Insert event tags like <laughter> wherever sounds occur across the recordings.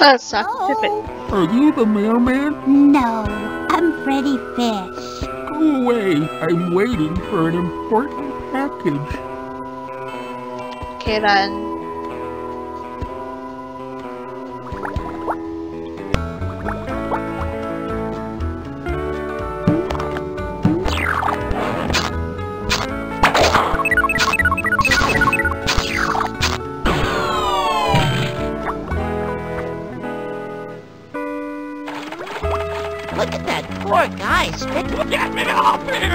Let's talk to Pippin. Are you the mailman? No, I'm Freddi Fish. Go away. I'm waiting for an important package. Okay then. Look,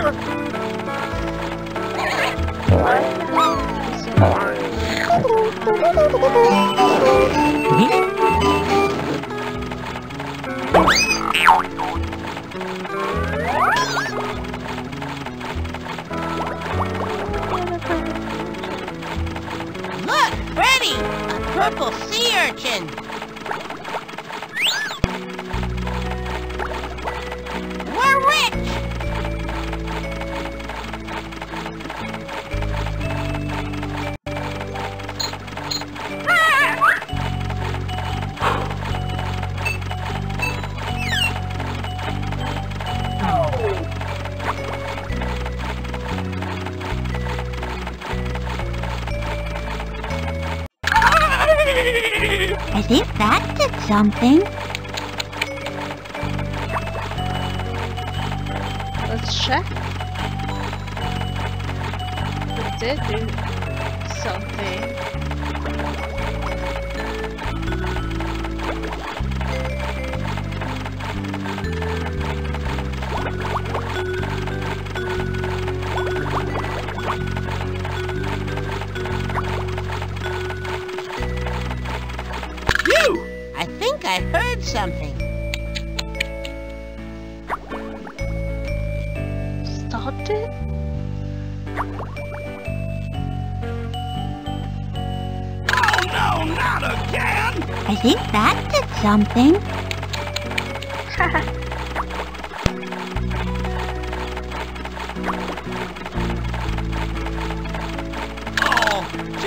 Freddi! A purple sea urchin! Something.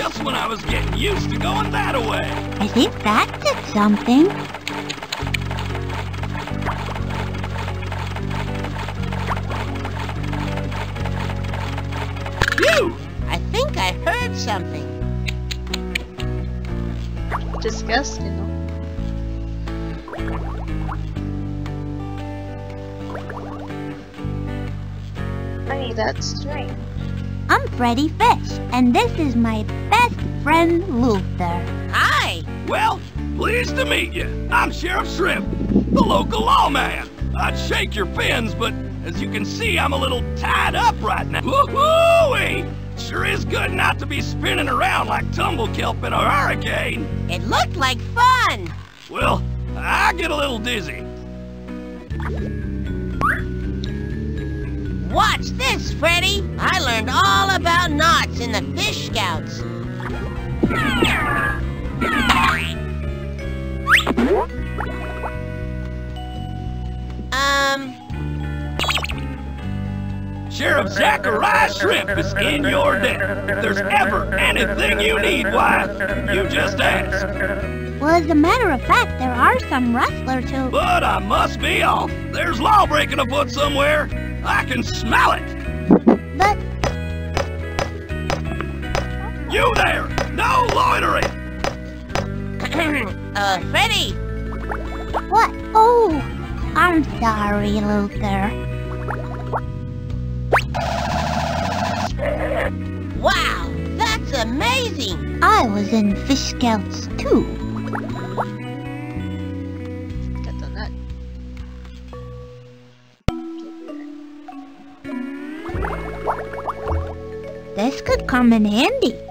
Just when I was getting used to going that way. I think that did something. You! I think I heard something. Disgusting. I need that string. I'm Freddi Fish, and this is my best friend Luther. Hi! Well, pleased to meet you. I'm Sheriff Shrimp, the local lawman. I'd shake your fins, but as you can see, I'm a little tied up right now. Woo-hoo-wee! Sure is good not to be spinning around like tumble kelp in a hurricane. It looked like fun! Well, I get a little dizzy. Watch this, Freddi! I learned all about knots in the Fish Scouts. Um, Sheriff Zachariah Shrimp is in your debt. If there's ever anything you need, why, you just ask. Well, as a matter of fact, there are some rustlers who... But I must be off. There's law breaking afoot somewhere. I can smell it. But You there! No loitering! <clears throat> uh, Freddi! what? Oh, I'm sorry, Luther. Wow, that's amazing! I was in Fish Scouts too. Get the nut. This could come in handy.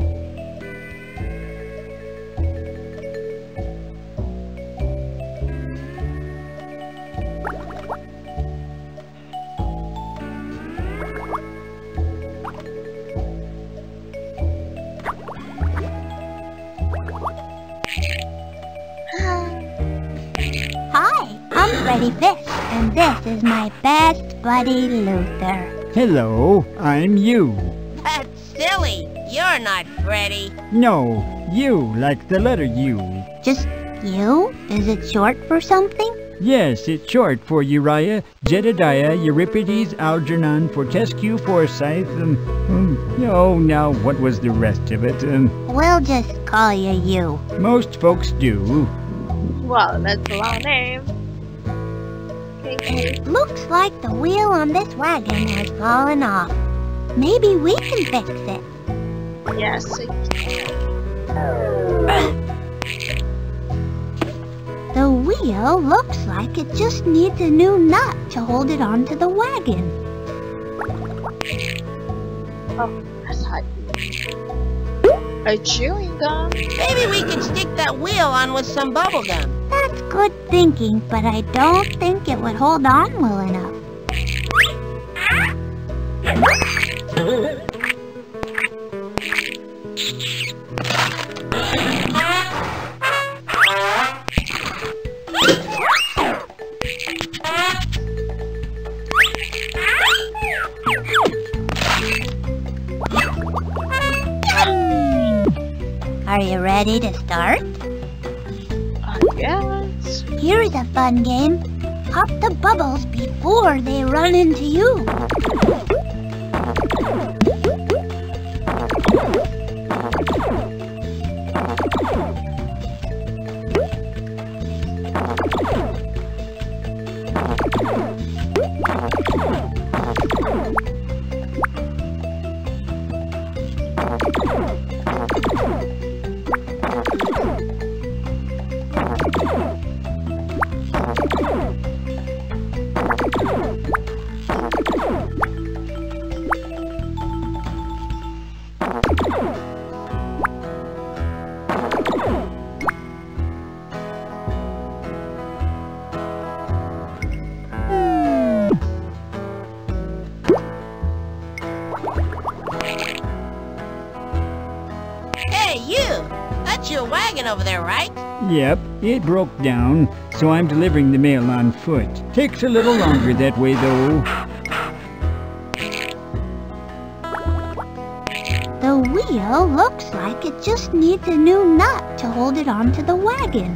Freddi Fish, and this is my best buddy Luther. Hello, I'm you. That's silly. You're not Freddi. No, you like the letter U. Just You? Is it short for something? Yes, it's short for Uriah, Jedediah, Euripides, Algernon, Fortescue, Forsyth, um, um, oh, now what was the rest of it? Um, We'll just call you you. most folks do. Well, that's a long name. Okay, Looks like the wheel on this wagon has fallen off. Maybe we can fix it. yes, it <coughs> The wheel looks like it just needs a new nut to hold it onto the wagon. Oh, I thought a chewing gum. Maybe we can stick that wheel on with some bubble gum. That's good thinking, but I don't think it would hold on well enough. Are you ready to start? Fun game. Pop the bubbles before they run into you. Right? Yep, it broke down, so I'm delivering the mail on foot. Takes a little longer that way, though. The wheel looks like it just needs a new nut to hold it onto the wagon.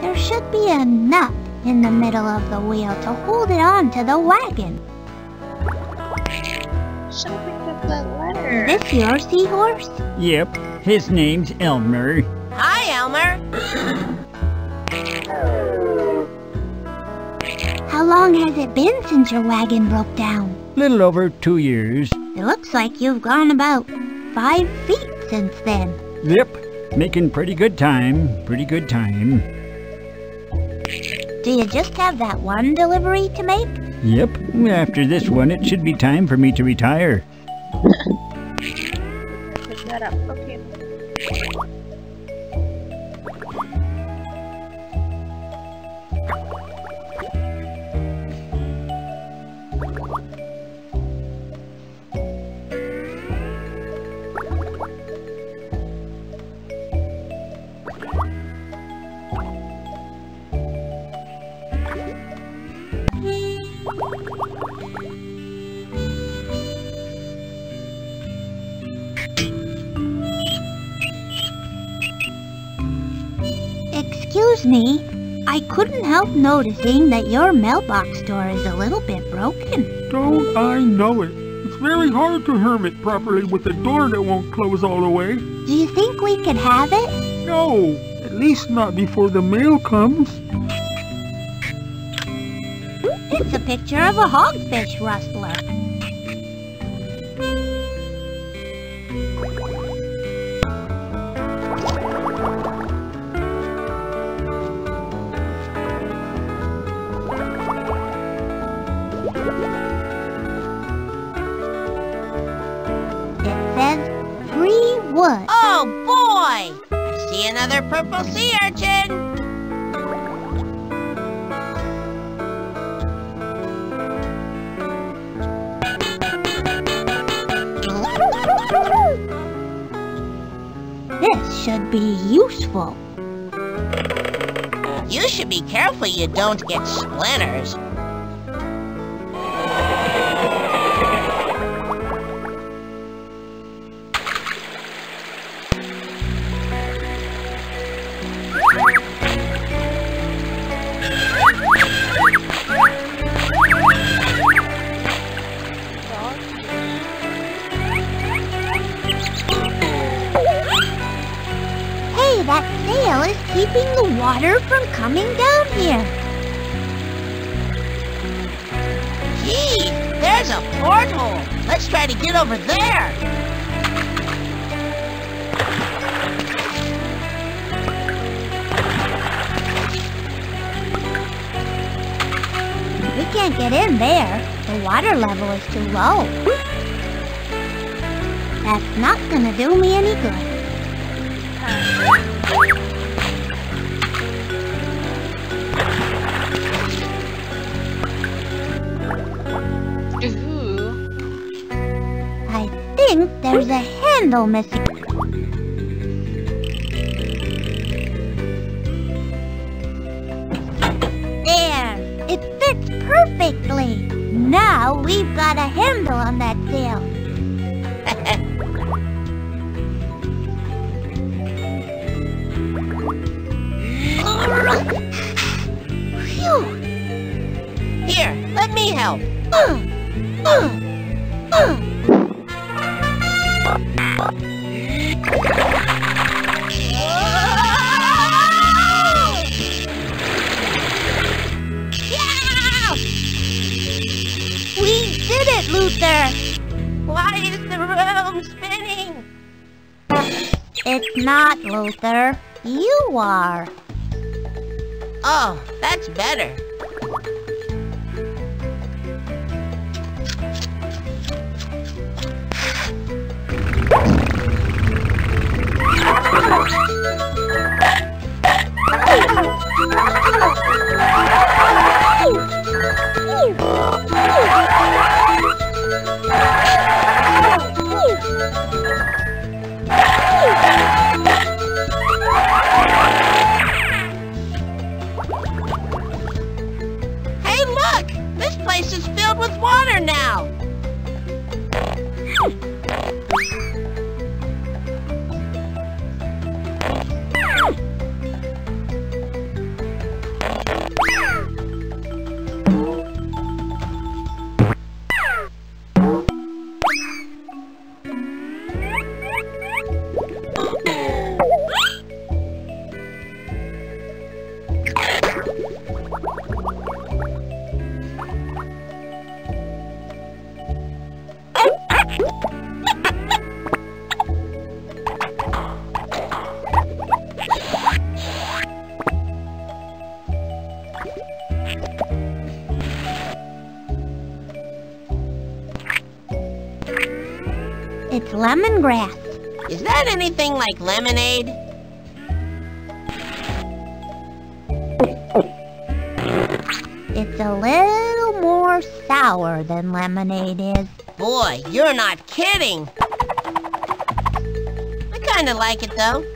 There should be a nut in the middle of the wheel to hold it onto the wagon. Should have picked up that letter. Is this your seahorse? Yep, his name's Elmer. Hi, Elmer. How long has it been since your wagon broke down? Little over two years. It looks like you've gone about five feet since then. Yep, making pretty good time. Pretty good time. Do you just have that one delivery to make? Yep, after this one, it should be time for me to retire. Noticing that your mailbox door is a little bit broken. Don't I know it? It's very hard to hermit properly with a door that won't close all the way. Do you think we could have it? No, at least not before the mail comes. It's a picture of a hogfish rustler. Purple sea urchin. This should be useful. You should be careful you don't get splinters. Too low. That's not gonna do me any good. Ooh. I think there's a handle missing. You are. Oh, that's better. Lemongrass. Is that anything like lemonade? It's a little more sour than lemonade is. Boy, you're not kidding. I kinda like it though.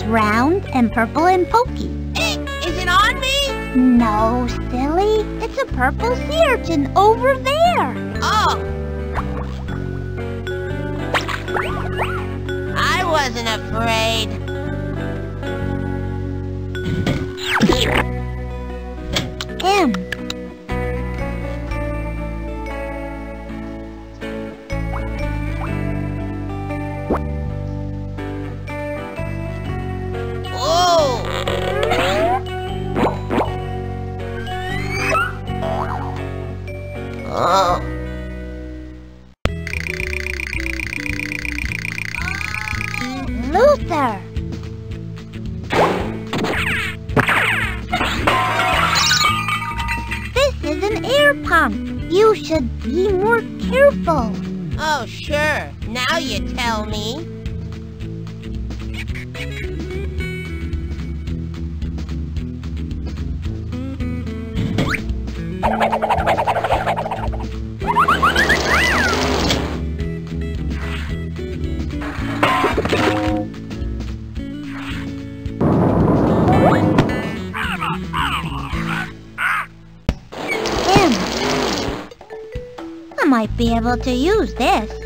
What's round and purple and pokey? Is it on me? No, silly. It's a purple sea urchin over there. Oh. I wasn't afraid. Able to use this.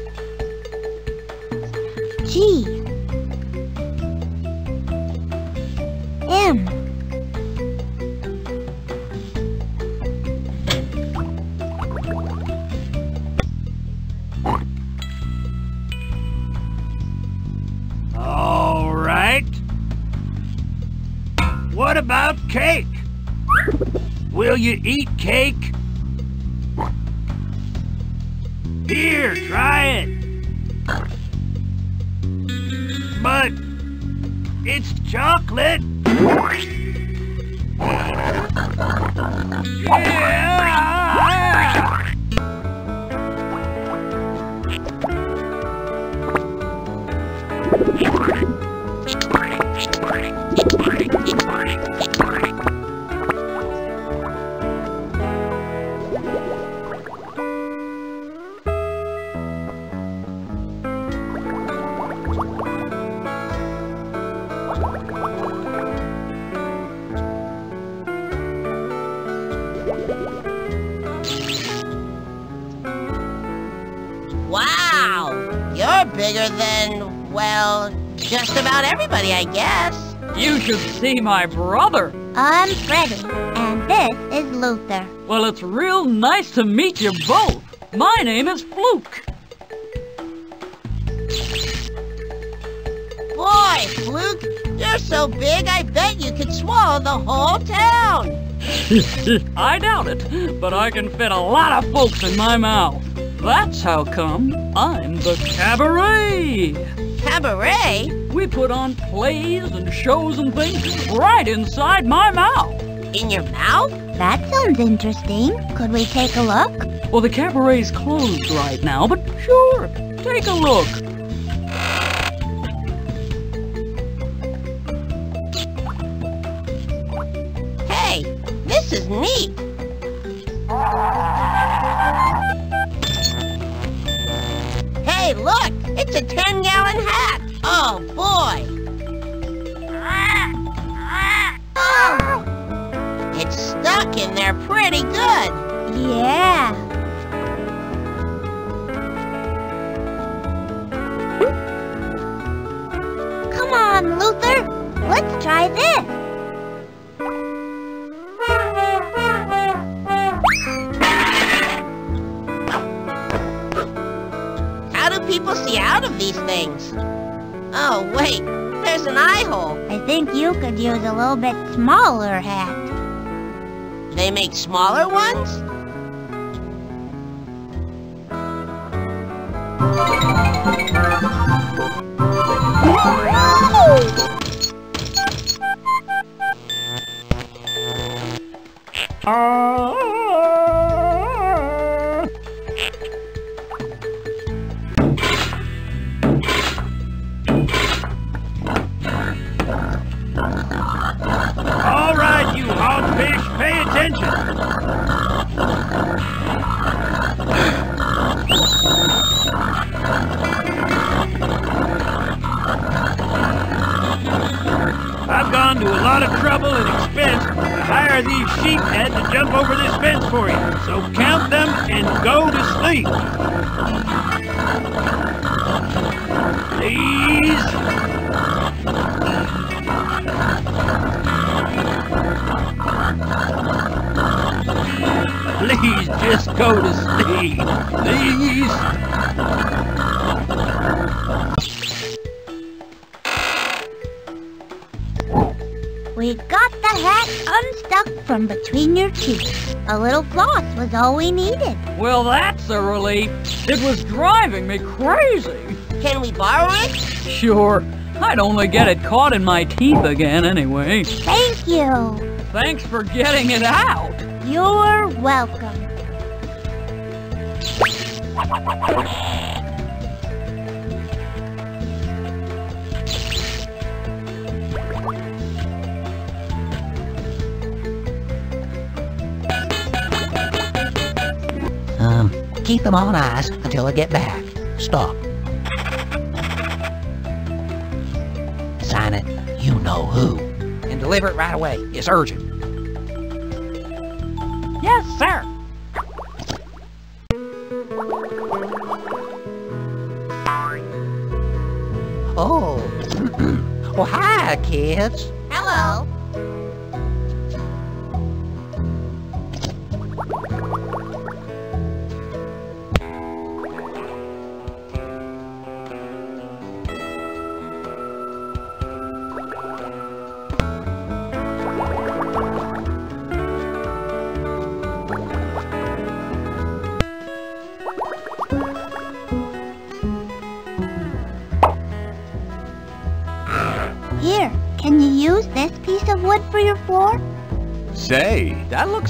I guess. You should see my brother. I'm Freddi, and this is Luther. Well, it's real nice to meet you both. My name is Fluke. Boy, Fluke, you're so big I bet you could swallow the whole town. <laughs> I doubt it, but I can fit a lot of folks in my mouth. That's how come I'm the cabaret. Cabaret? We put on plays and shows and things right inside my mouth. In your mouth? That sounds interesting. Could we take a look? Well, the cabaret's closed right now, but sure, take a look. Hey, this is neat. You could use a little bit smaller hat. They make smaller ones? Between. A little cloth was all we needed. Well, that's a relief. It was driving me crazy. Can we borrow it? Sure. I'd only get it caught in my teeth again anyway. Thank you. Thanks for getting it out. You're welcome. Them on ice until I get back. Stop. Sign it, you know who. And deliver it right away. It's urgent.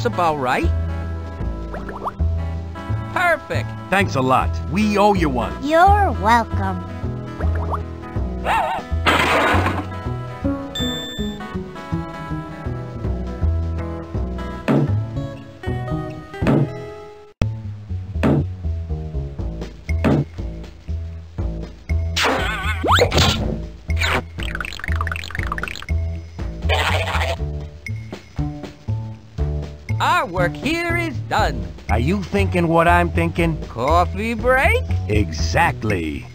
Looks about right. Perfect. Thanks a lot. We owe you one. You're welcome. <laughs> done. Are you thinking what I'm thinking? Coffee break? Exactly.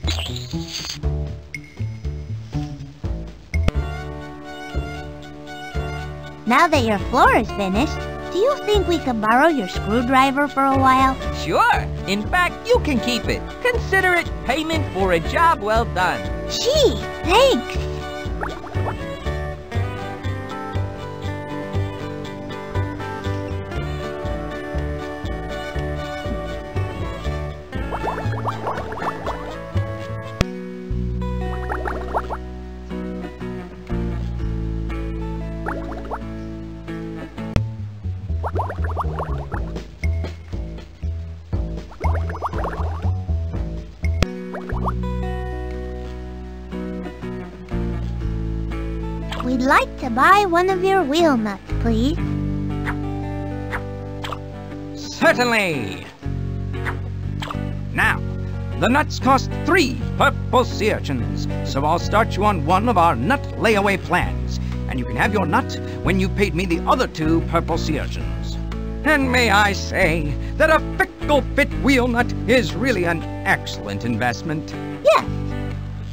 Now that your floor is finished, do you think we could borrow your screwdriver for a while? Sure. In fact, you can keep it. Consider it payment for a job well done. Gee, thanks. Buy one of your wheel nuts, please. Certainly. Now, the nuts cost three purple sea urchins, so I'll start you on one of our nut layaway plans, and you can have your nut when you've paid me the other two purple sea urchins. And may I say that a fickle fit wheel nut is really an excellent investment. Yes,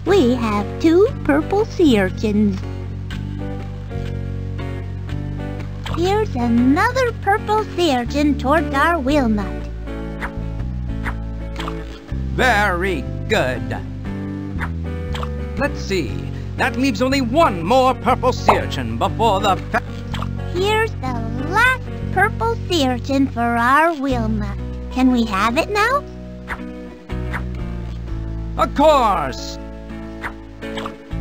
we have two purple sea urchins. Here's another purple sea urchin towards our wheel nut. Very good. Let's see. That leaves only one more purple sea urchin before the fa- Here's the last purple sea urchin for our wheel nut. Can we have it now? Of course!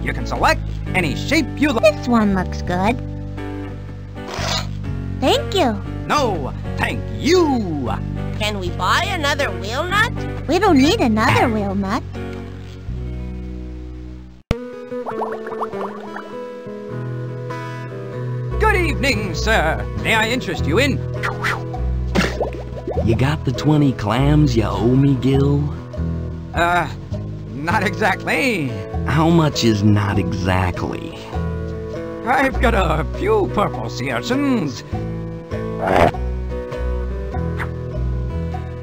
You can select any shape you like. This one looks good. Thank you. No, thank you! Can we buy another wheel nut? We don't need another wheel nut. Good evening, sir. May I interest you in? You got the 20 clams you owe me, Gil? Uh, not exactly. How much is not exactly? I've got a few purple sea urchins.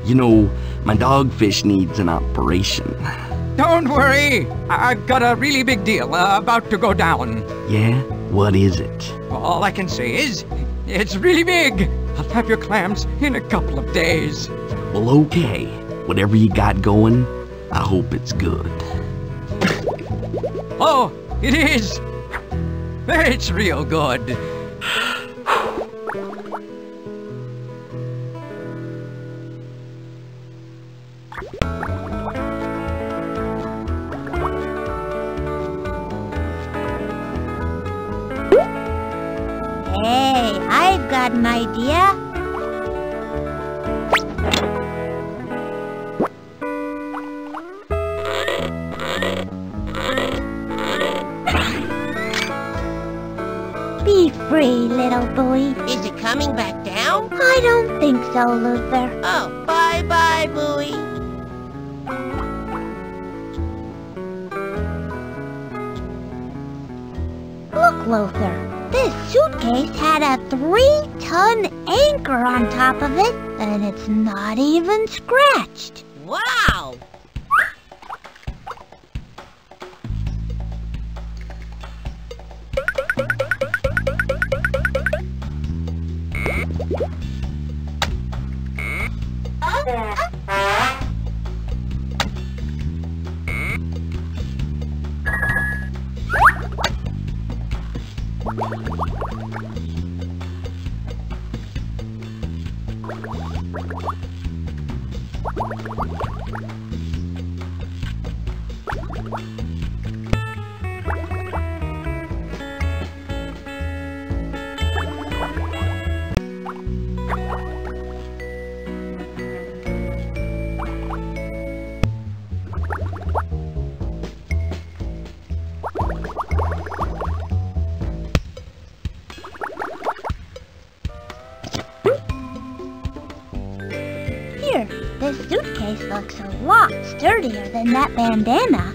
You know, my dogfish needs an operation. Don't worry. I- I've got a really big deal uh, about to go down. Yeah? What is it? All I can say is, it's really big. I'll have your clams in a couple of days. Well, okay. Whatever you got going, I hope it's good. Oh, it is. It's real good. Oh, bye-bye, buoy. Look, Luther. This suitcase had a three-ton anchor on top of it, and it's not even scratched. Sturdier than that bandana.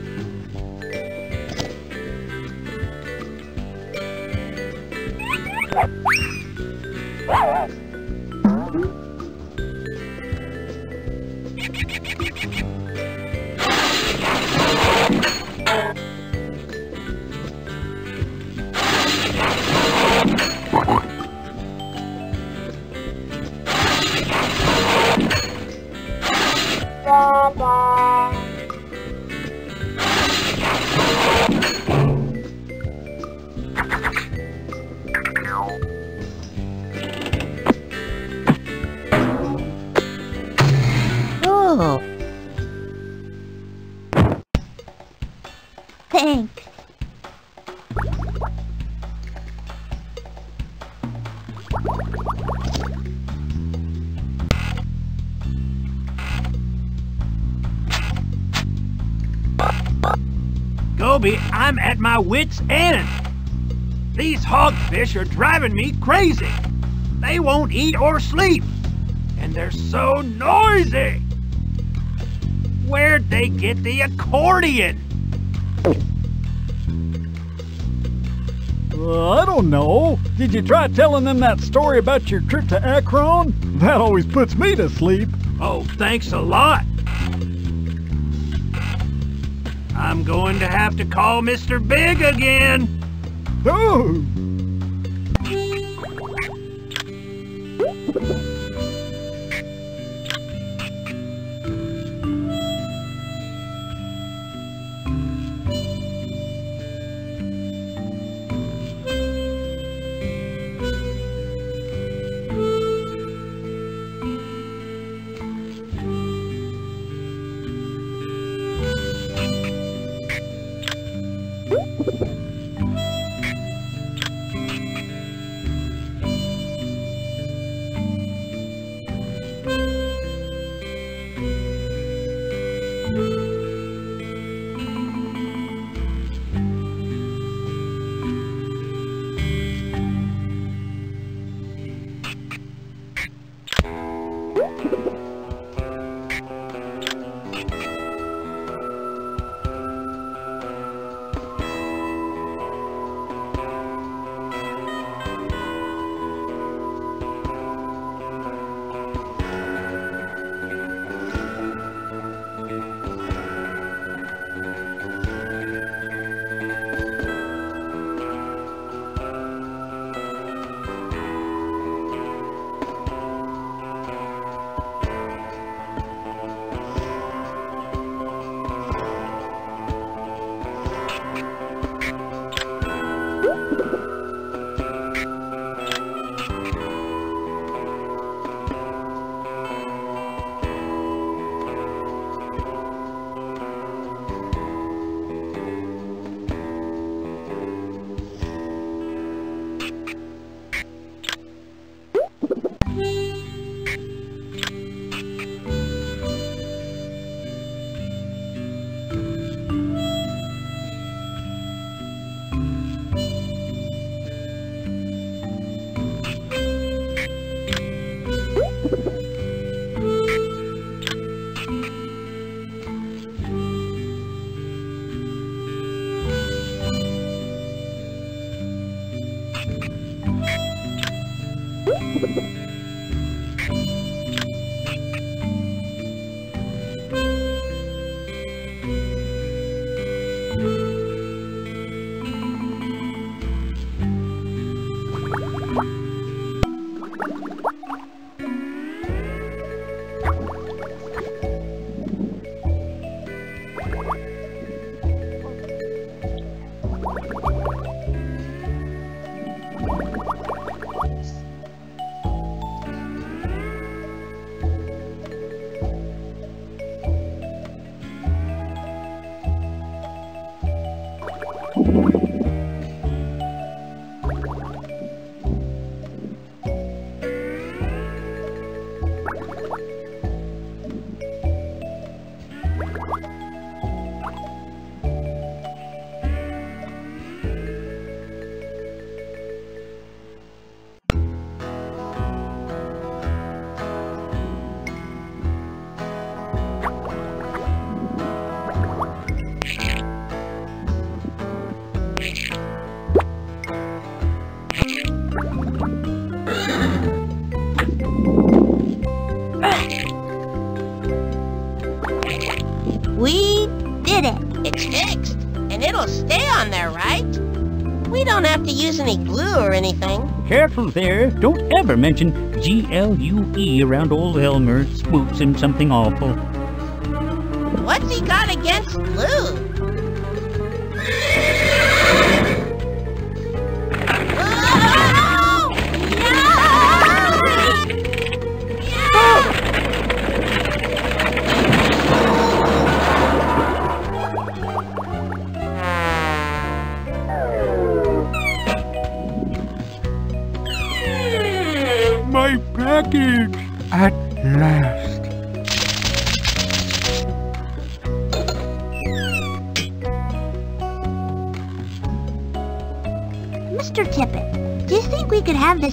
At my wit's end. These hogfish are driving me crazy. They won't eat or sleep. And they're so noisy. Where'd they get the accordion? Uh, I don't know. Did you try telling them that story about your trip to Akron? That always puts me to sleep. Oh, thanks a lot. Going to have to call Mr. Big again. Oh, Use any glue or anything. Careful there. Don't ever mention G-L-U-E around old Elmer. Spooks him something awful. What's he got against glue?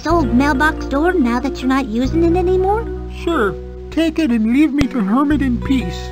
This old mailbox door now that you're not using it anymore? Sure, take it and leave me to hermit in peace.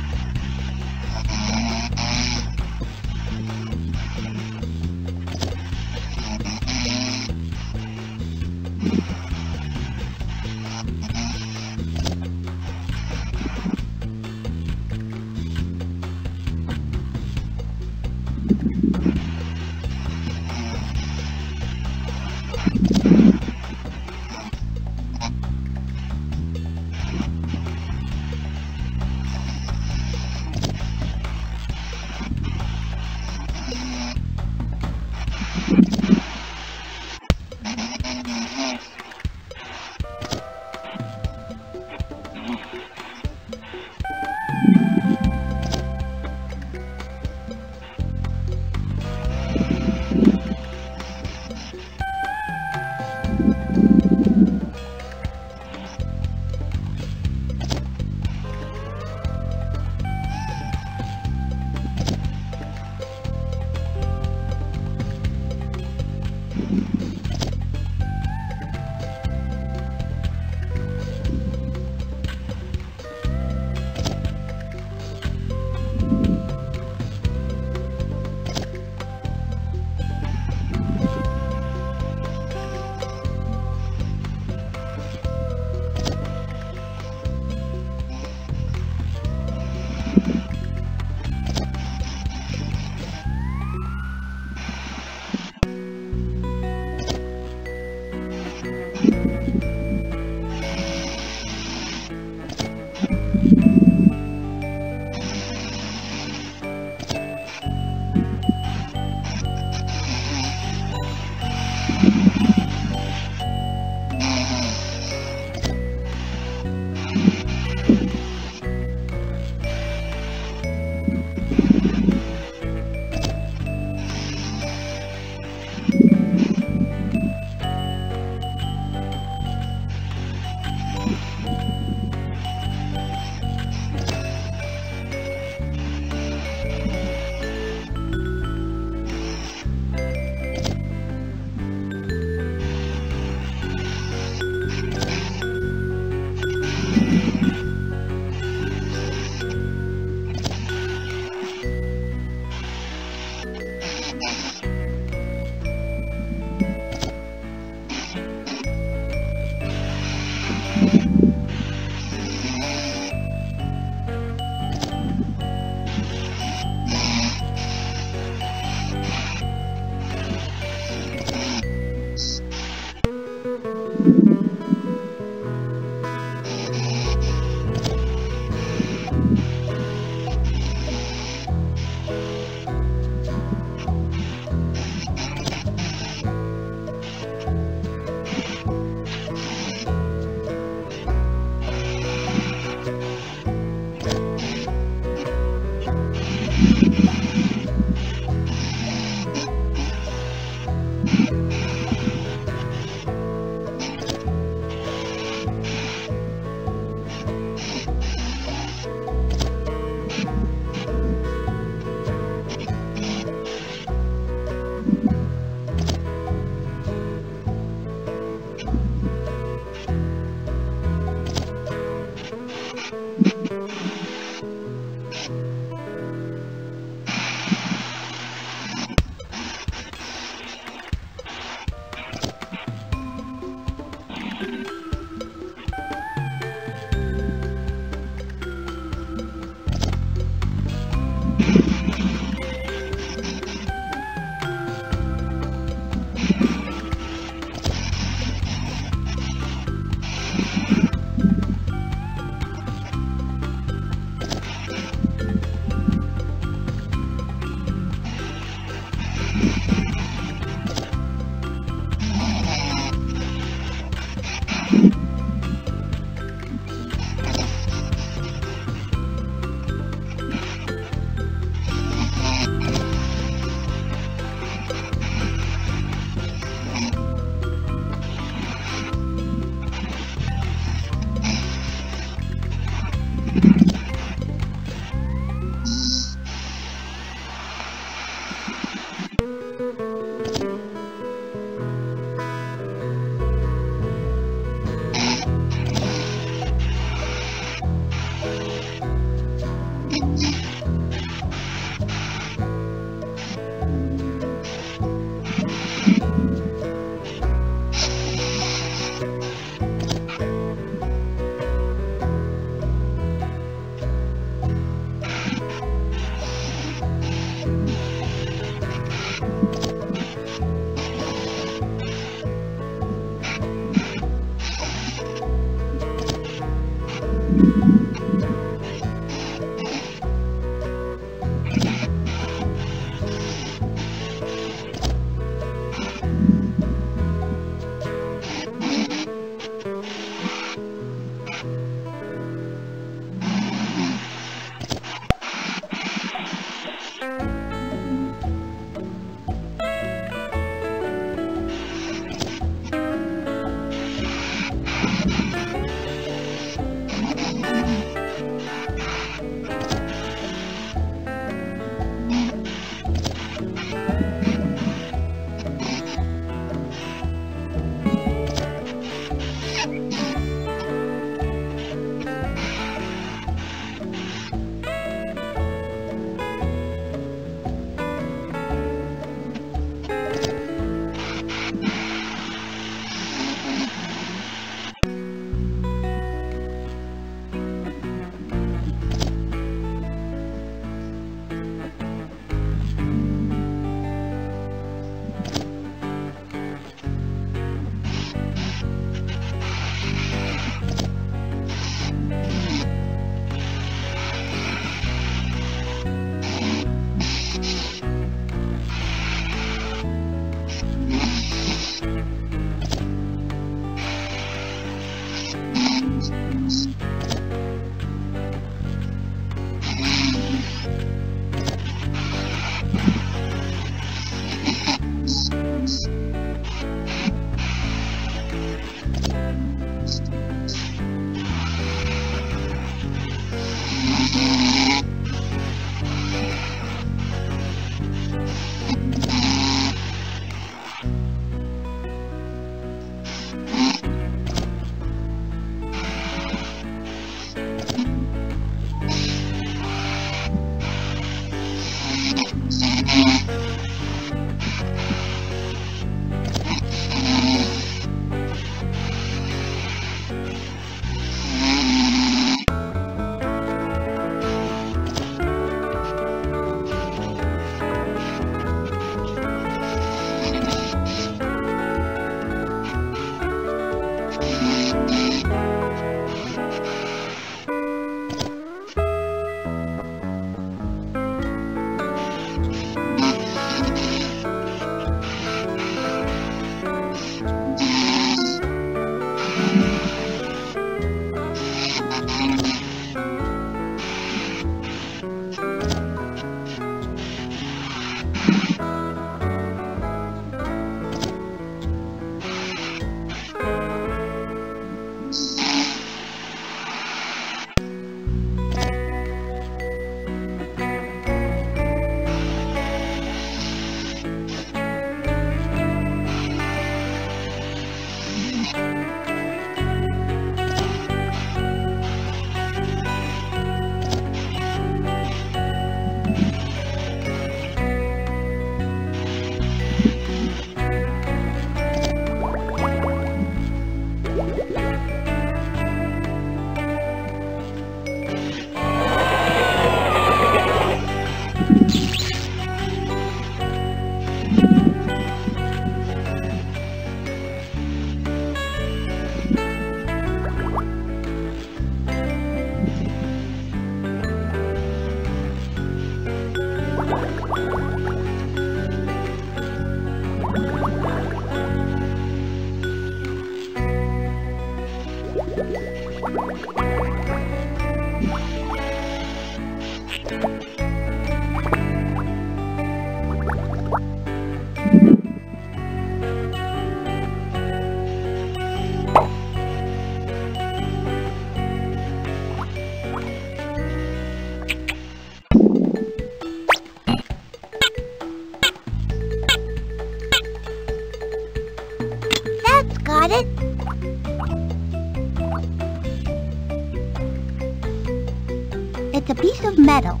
A piece of metal.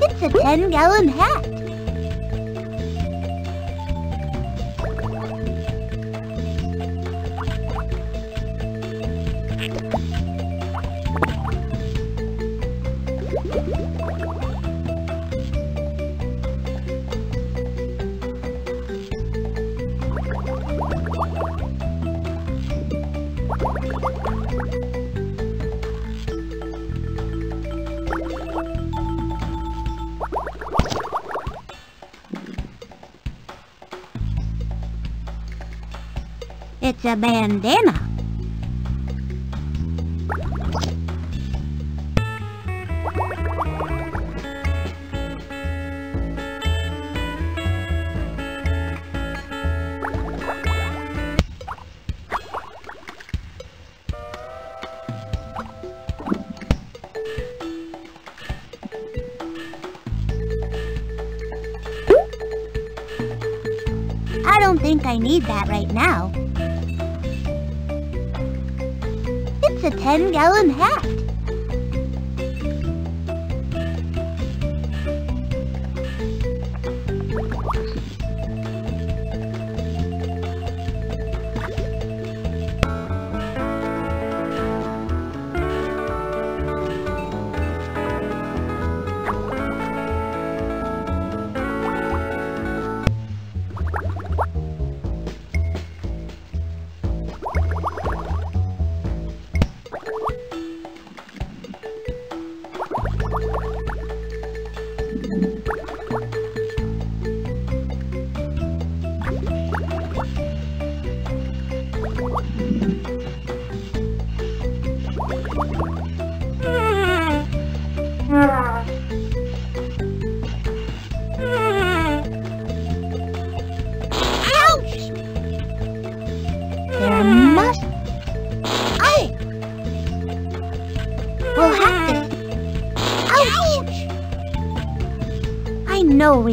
It's a 10-gallon hat. It's a bandana. I don't think I need that right now. A 10 gallon hat.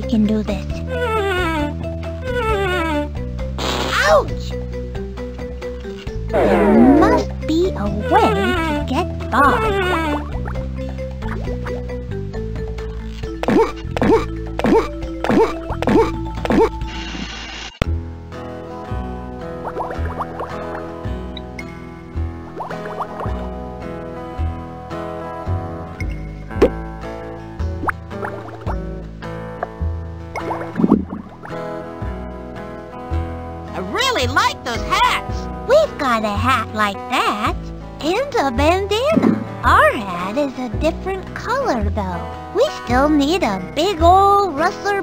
Can do this. Like that and a bandana. Our hat is a different color though. We still need a big old rustler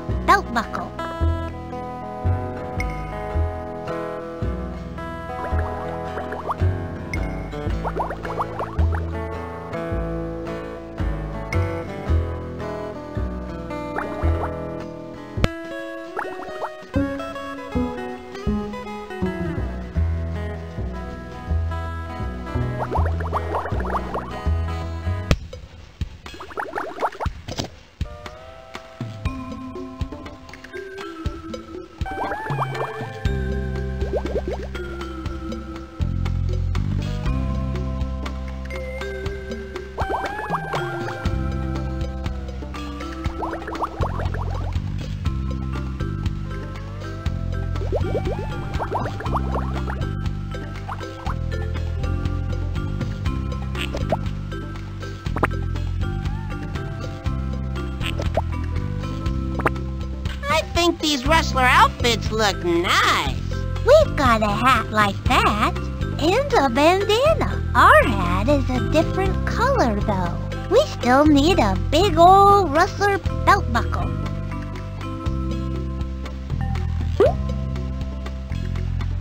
rustler outfits look nice. We've got a hat like that and a bandana. Our hat is a different color though. We still need a big old rustler belt buckle.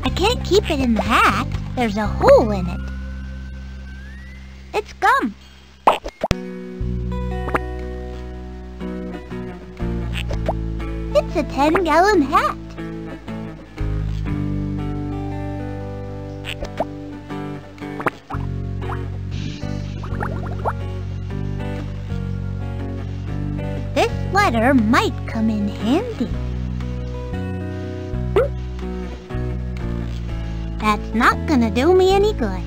I can't keep it in the hat. There's a hole in it. It's a 10 gallon hat. This letter might come in handy. That's not gonna do me any good.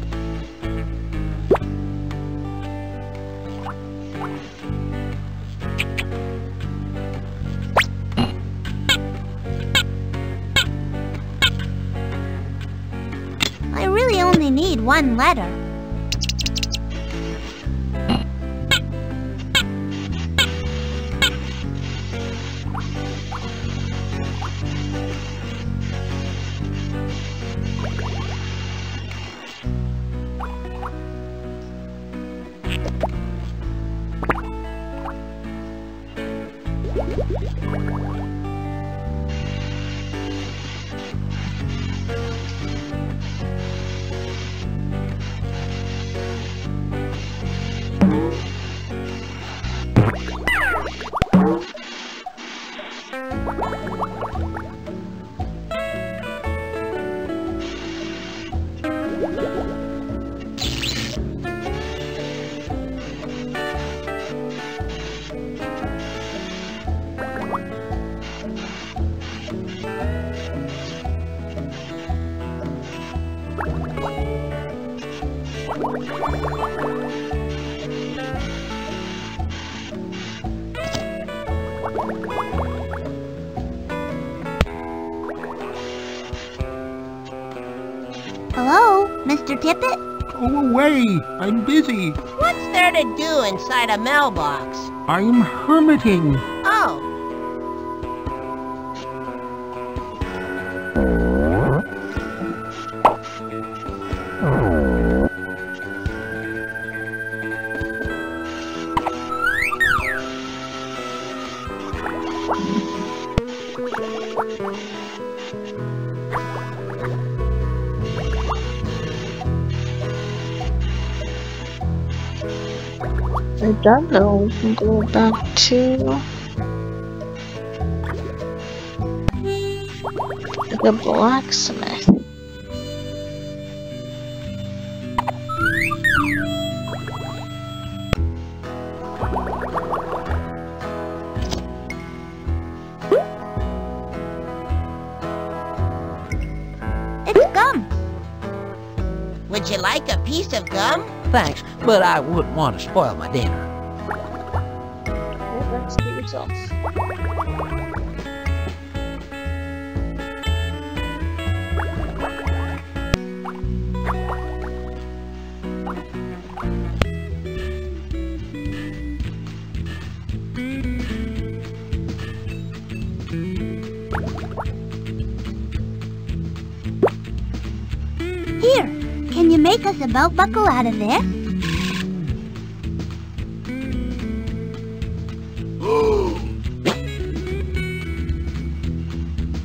Thank you. Away. I'm busy. What's there to do inside a mailbox? I'm hermiting. I don't know. We can go back to the blacksmith. It's gum. would you like a piece of gum? Thanks, but I wouldn't want to spoil my dinner. Buckle out of? <gasps>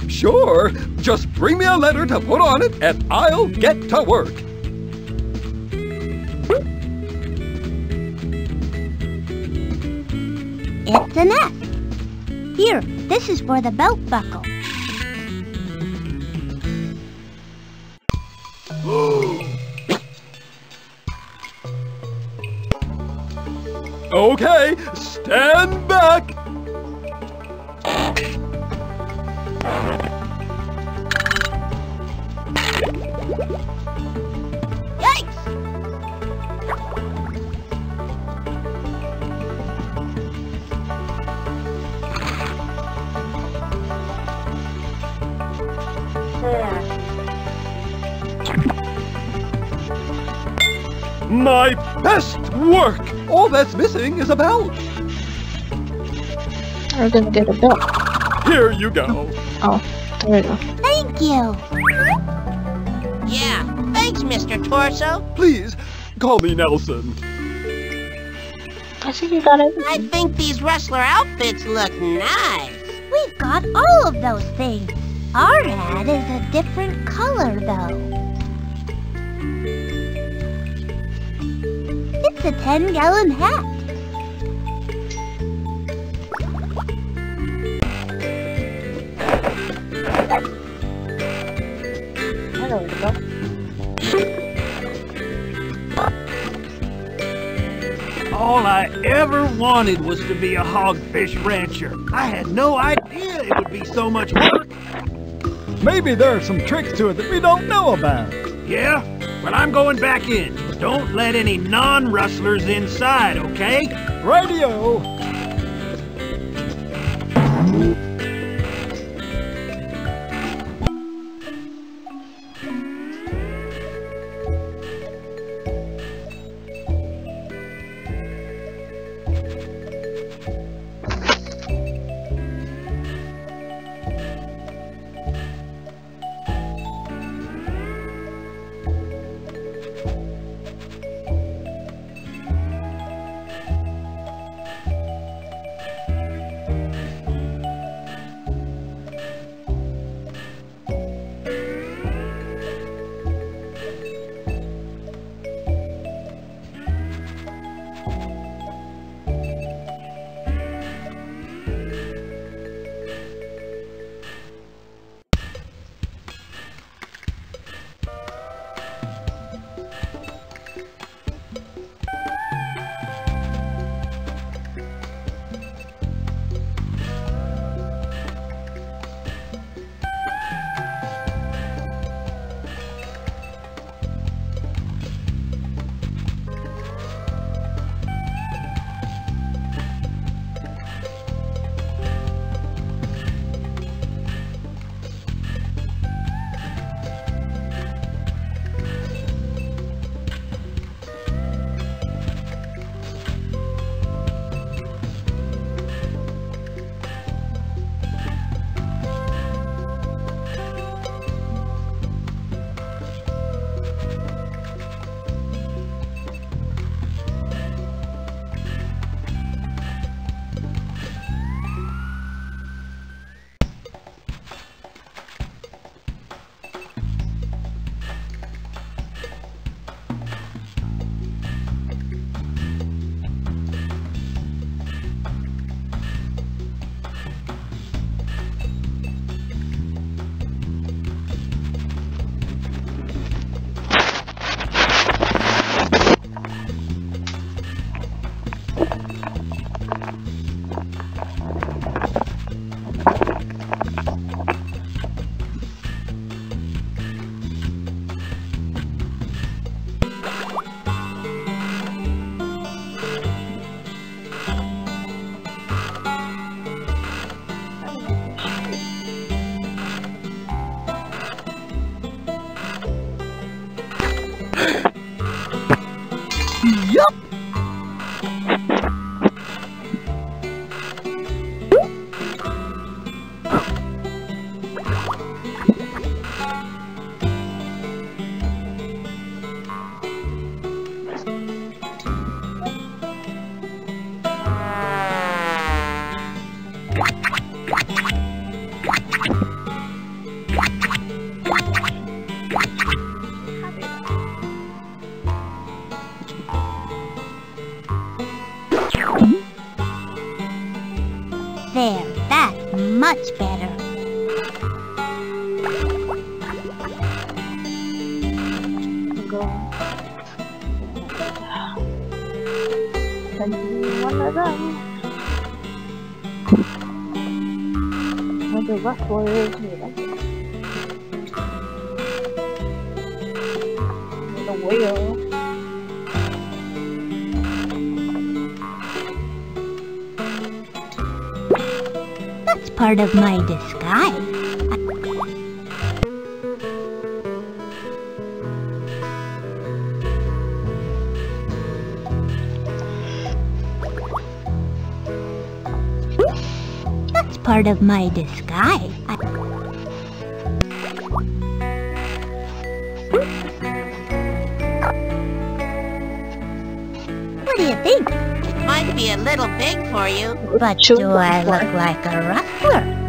Sure. Just bring me a letter to put on it, and I'll get to work. It's an S. Here, this is for the belt buckle. Okay, stand back. My best work. All that's missing is a belt. We're gonna get a belt. Here you go. Oh, there we go. Thank you. Yeah, thanks, Mr. Torso. Please, call me Nelson. I think you got it. I think these rustler outfits look nice. We've got all of those things. Our hat is a different color, though. It's a 10 gallon hat. There we go. All I ever wanted was to be a hogfish rancher. I had no idea it would be so much work. Maybe there are some tricks to it that we don't know about. Yeah? but I'm going back in. Don't let any non-rustlers inside, okay? Radio. Where the rustler is here. The whale. That's part of my disguise. That's part of my disguise. For you. But do I look like a rustler?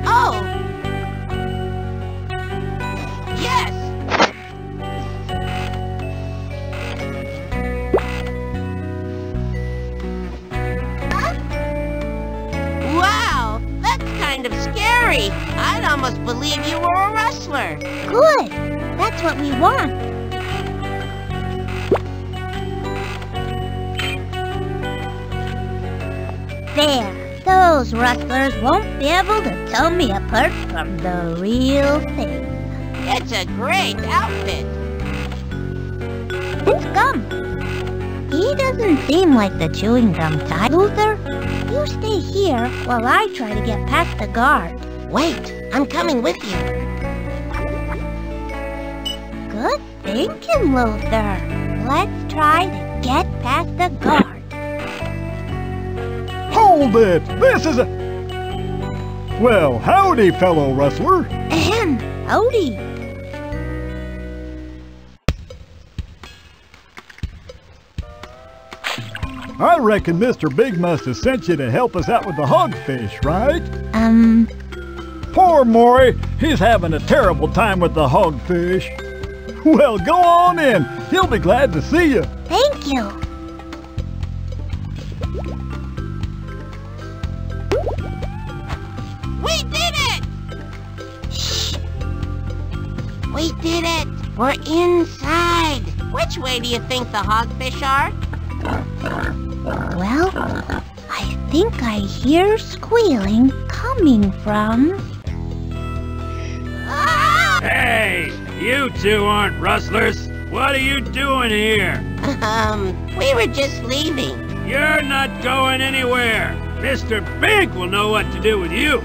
Able to tell me apart from the real thing. It's a great outfit. It's gum. He doesn't seem like the chewing gum type. Luther, you stay here while I try to get past the guard. Wait, I'm coming with you. Good thinking, Luther. Let's try to get past the guard. Hold it! This is a... Well, howdy, fellow rustler. And howdy. I reckon Mr. Big must have sent you to help us out with the hogfish, right? Um, Poor Maury, he's having a terrible time with the hogfish. Well, go on in. He'll be glad to see you. thank you. We did it! We're inside! Which way do you think the hogfish are? Well, I think I hear squealing coming from... Ah! Hey, you two aren't rustlers. What are you doing here? Um, we were just leaving. You're not going anywhere. Mr. Big will know what to do with you.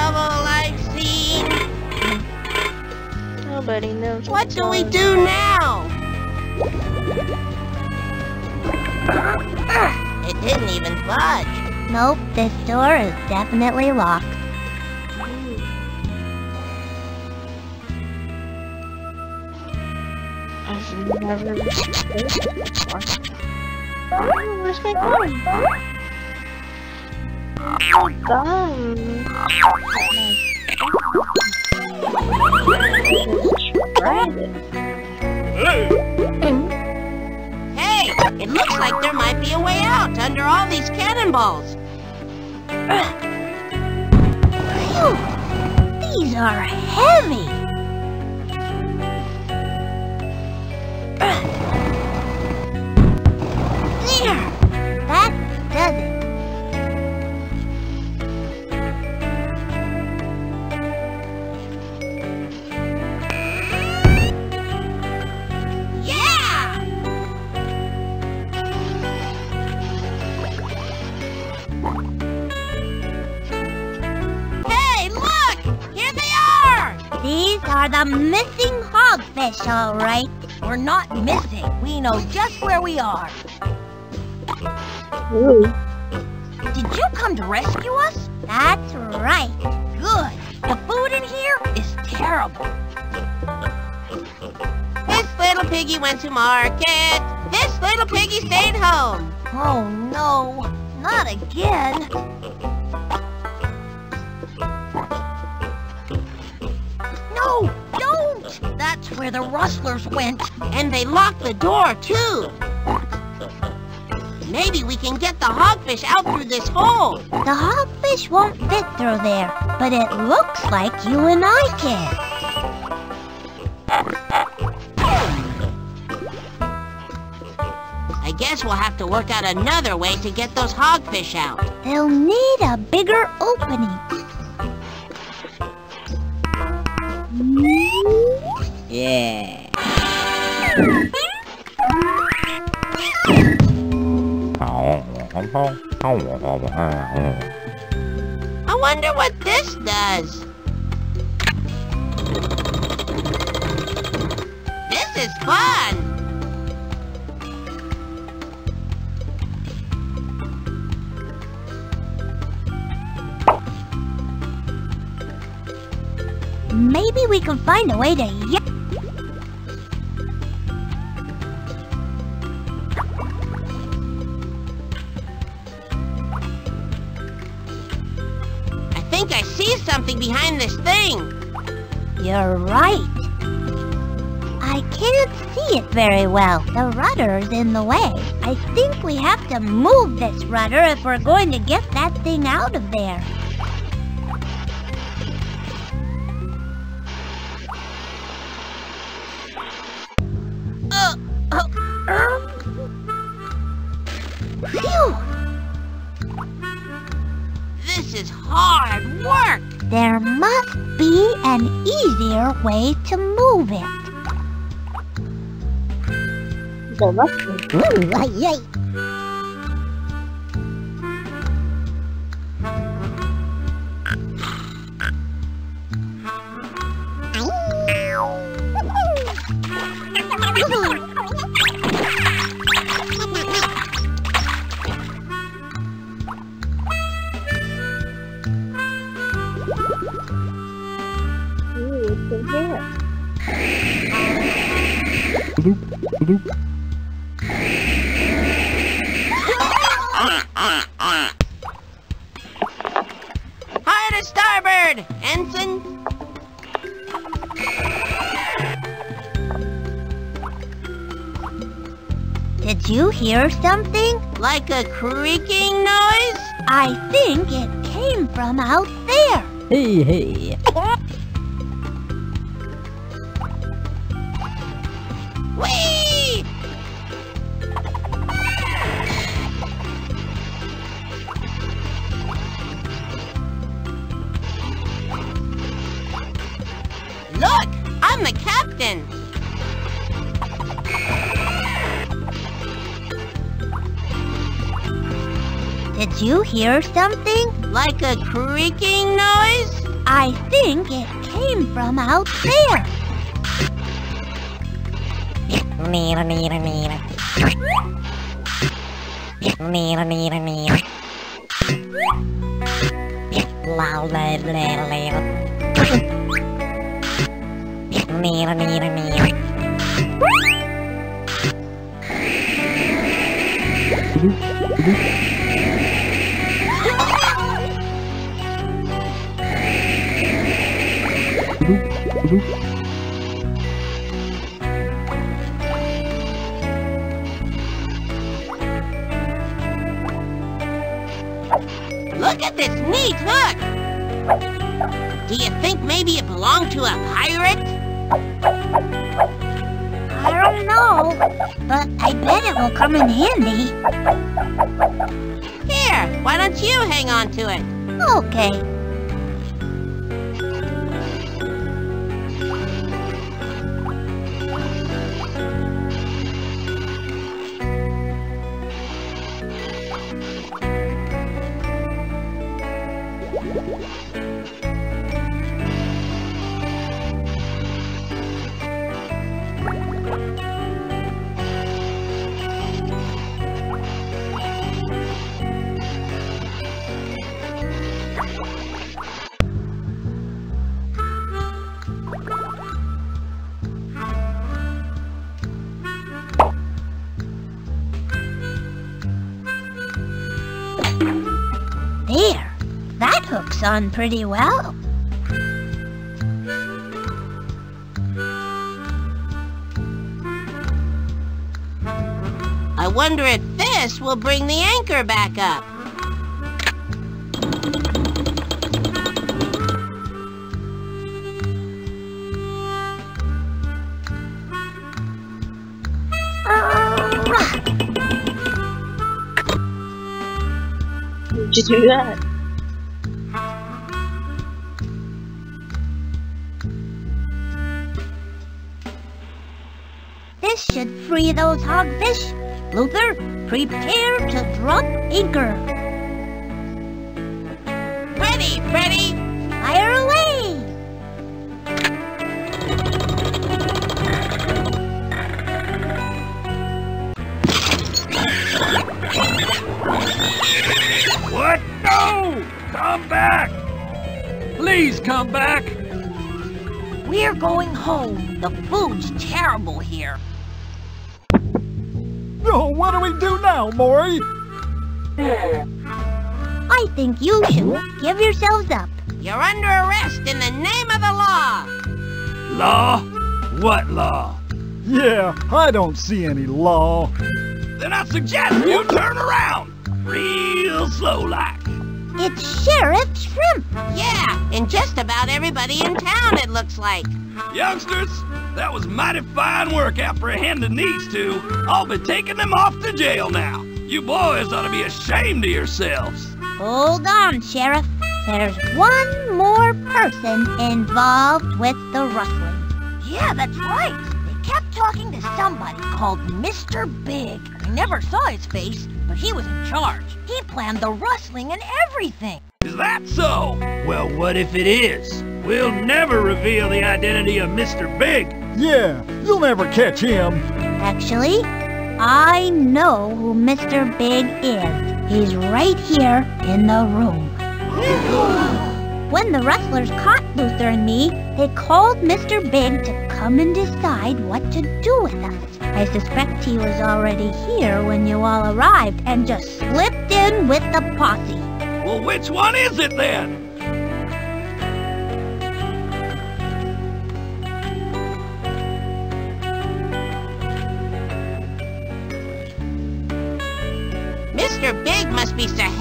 Trouble I've seen. Nobody knows What do we going do now? It didn't even budge. Nope, this door is definitely locked. I've never seen this before. Oh, where's my gun? Hey, it looks like there might be a way out under all these cannonballs. These are heavy! Missing hogfish, all right. We're not missing. We know just where we are. Ooh. Did you come to rescue us? That's right. Good. The food in here is terrible. This little piggy went to market. This little piggy stayed home. Oh no, not again. where the rustlers went, and they locked the door, too. Maybe we can get the hogfish out through this hole. The hogfish won't fit through there, but it looks like you and I can. I guess we'll have to work out another way to get those hogfish out. They'll need a bigger opening I wonder what this does. This is fun. Maybe we can find a way to You're right. I can't see it very well. The rudder's in the way. I think we have to move this rudder if we're going to get that thing out of there. Way to move it. There must be. Ooh, ay, ay. <laughs> Ooh, what's in here? Hard to starboard, ensign. Did you hear something? Like a creaking noise? I think it came from out there. Hey, hey. <laughs> Did you hear something? Like a creaking noise? I think it came from out there. <laughs> Look at this neat hook. Do you think maybe it belonged to a pirate? I don't know, but I bet it will come in handy. Here, why don't you hang on to it? Okay. on pretty well. I wonder if this will bring the anchor back up. Uh, Did you do that? Free those hogfish. Luther, prepare to drop anchor. Think you should give yourselves up. You're under arrest in the name of the law. Law? What law? Yeah, I don't see any law. Then I suggest you turn around. Real slow like. It's Sheriff Shrimp. Yeah, and just about everybody in town, it looks like. Youngsters, that was mighty fine work apprehending these two. I'll be taking them off to jail now. You boys ought to be ashamed of yourselves. Hold on, Sheriff. There's one more person involved with the rustling. Yeah, that's right. They kept talking to somebody called Mr. Big. I never saw his face, but he was in charge. He planned the rustling and everything. Is that so? Well, what if it is? We'll never reveal the identity of Mr. Big. Yeah, you'll never catch him. Actually, I know who Mr. Big is. He's right here in the room. When the rustlers caught Luther and me, they called Mr. Big to come and decide what to do with us. I suspect he was already here when you all arrived and just slipped in with the posse. Well, which one is it then?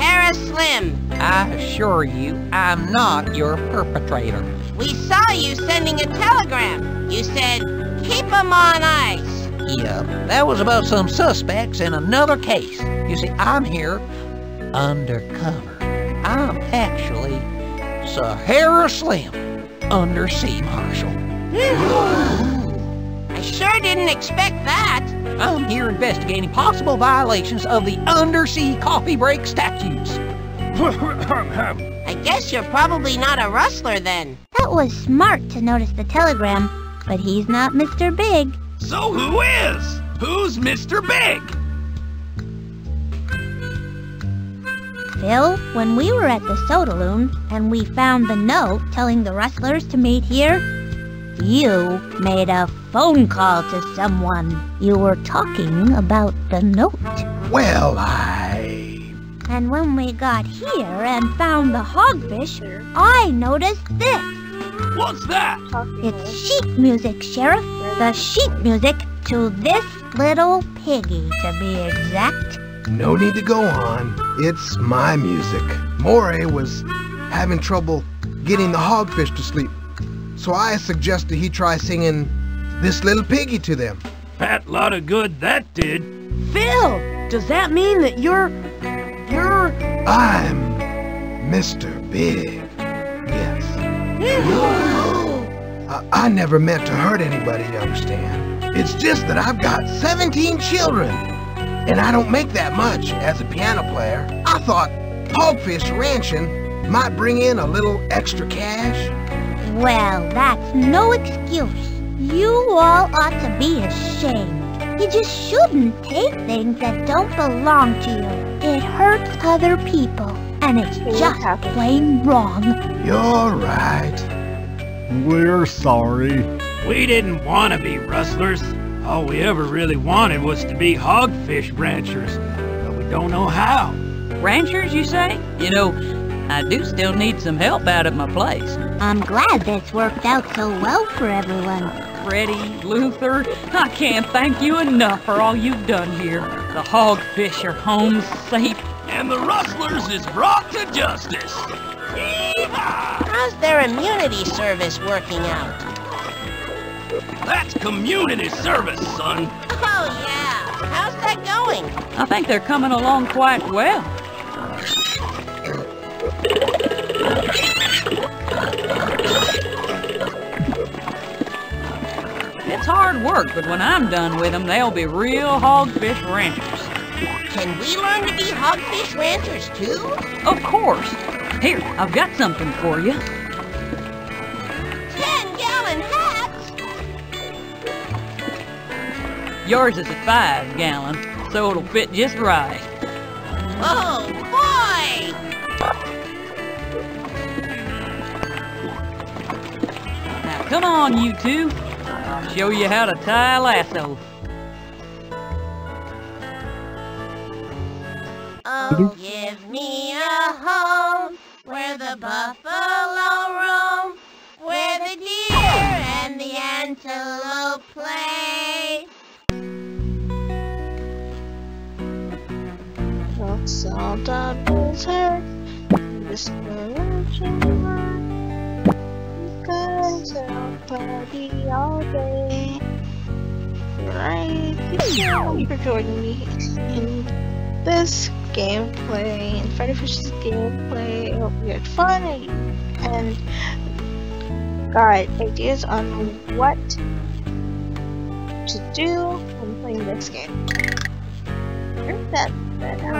Be Sahara Slim. I assure you, I'm not your perpetrator. We saw you sending a telegram. You said, keep them on ice. Yeah, that was about some suspects in another case. You see, I'm here undercover. I'm actually Sahara Slim, undersea marshal. <laughs> I sure didn't expect that. I'm here investigating possible violations of the undersea coffee break statutes. <laughs> I guess you're probably not a rustler then. That was smart to notice the telegram, but he's not Mr. Big. So who is? Who's Mr. Big? Phil, when we were at the Soda Sodaloon and we found the note telling the rustlers to meet here, you made a phone call to someone. You were talking about the note. Well, I... And when we got here and found the hogfish, I noticed this. What's that? It's sheet music, Sheriff. The sheet music to this little piggy, to be exact. No need to go on. It's my music. Moray was having trouble getting the hogfish to sleep. So I suggested he try singing this little piggy to them. Pat lot of good that did. Phil, does that mean that you're... you're... I'm Mr. Big. Yes. I, I never meant to hurt anybody, you understand? It's just that I've got 17 children. And I don't make that much as a piano player. I thought hogfish ranching might bring in a little extra cash. Well, that's no excuse. You all ought to be ashamed. You just shouldn't take things that don't belong to you. It hurts other people, and it's just plain wrong. You're right. We're sorry. We didn't want to be rustlers. All we ever really wanted was to be hogfish ranchers, but we don't know how. Ranchers, you say? You know, I do still need some help out at my place. I'm glad this worked out so well for everyone. Freddi, Luther, I can't thank you enough for all you've done here. The hogfish are home safe. And the rustlers is brought to justice. How's their immunity service working out? That's community service, son. Oh, yeah. How's that going? I think they're coming along quite well. It's hard work, but when I'm done with them, they'll be real hogfish ranchers. Can we learn to be hogfish ranchers too? Of course. Here, I've got something for you. Ten-gallon hats? Yours is a five-gallon, so it'll fit just right. Oh, boy! Come on, you two. I'll show you how to tie a lasso. Oh, give me a home where the buffalo roam, where the deer and the antelope play. What's all doubles hurt? Discouraging Right, thank you for joining me in this gameplay, in Freddi Fish's gameplay. I hope you had fun and, and got ideas on what to do when playing this game. Here's that, that um,